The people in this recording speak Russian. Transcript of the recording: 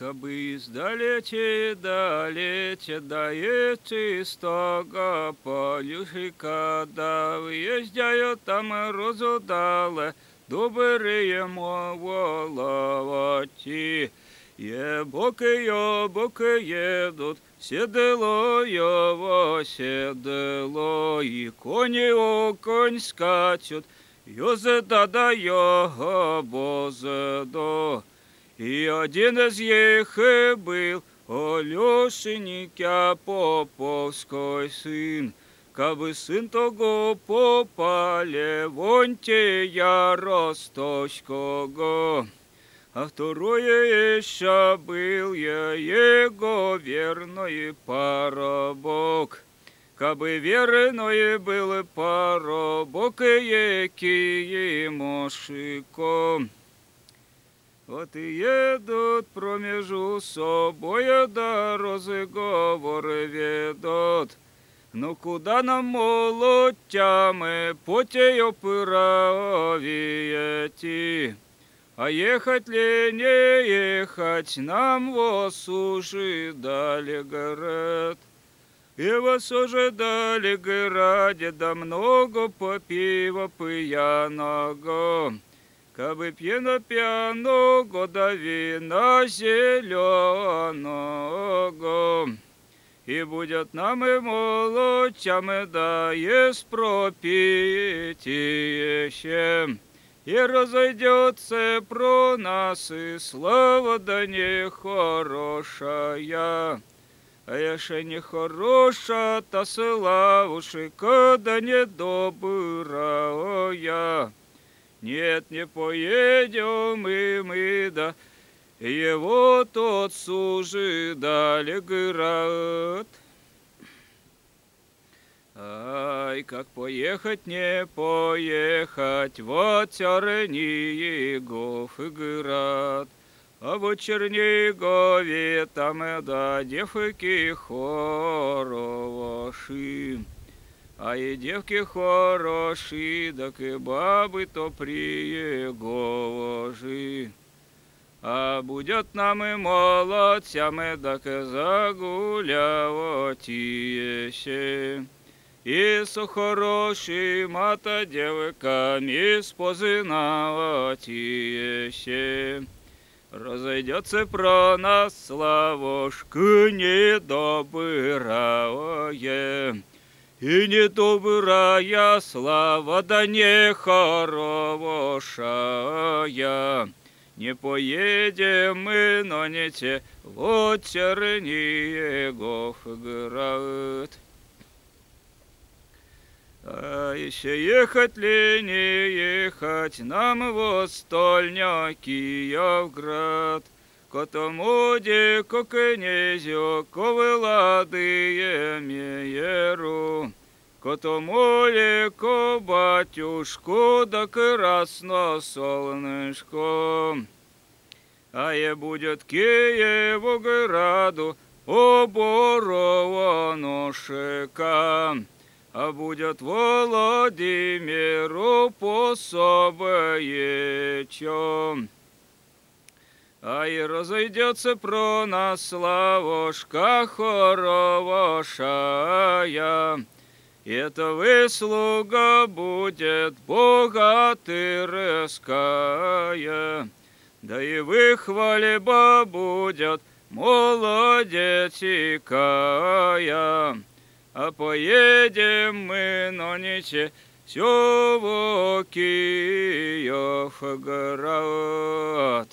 Ей, кабы издалече, далече, да и чистого полюшика, да выезжают там розу дали, добрые моволовати. Е боки йо, боки едут, седло его седло, и кони о конь скачут, йозеда да його бозедо. И один из них был Олешенька Поповской сын, Кабы сын того попа Левонтия Росточкого. А второе еще был я его верный парабок. Кабы верный был парабок, який мошиком. Вот и едут промежу собою, да розговори ведут. Ну куда нам молотями путей оправиети? А ехать ли не ехать нам вас ожидали город? И вас ожидали граде, да много попива пьяного. Кабы пьяно пьяного, да вина зеленого. И будет нам и молочами, да есть пропитище. И разойдется про нас и слава да нехорошая. А яше нехороша, та славушка да недобрая. Нет, не поедем и мы, да его тот сужидали град. Ай, как поехать, не поехать, вот Чернигов и град. А вот Чернигове там да девки хороши. А и девки хороши, так и бабы то пригожи. А будет нам и молодцями, так и загулявати. И со хорошими та девками спозинавати. Разойдется про нас славушка недобрая. И недобрая слава, да нехорошая. Не поедем мы, но не те, вот Чернигов град. А еще ехать ли не ехать нам в стольня Киевград, Котому дико князю ковыладые мееру, Котому леко батюшку да красно солнышко. А е будет Киеву граду оборованошика, а будет Владимиру пособиечом. А и разойдется про нас славушка хоровошая. Это выслуга будет богатырская, да и выхвалеба будет молодецикая. А поедем мы, но ниче, все в Киев город.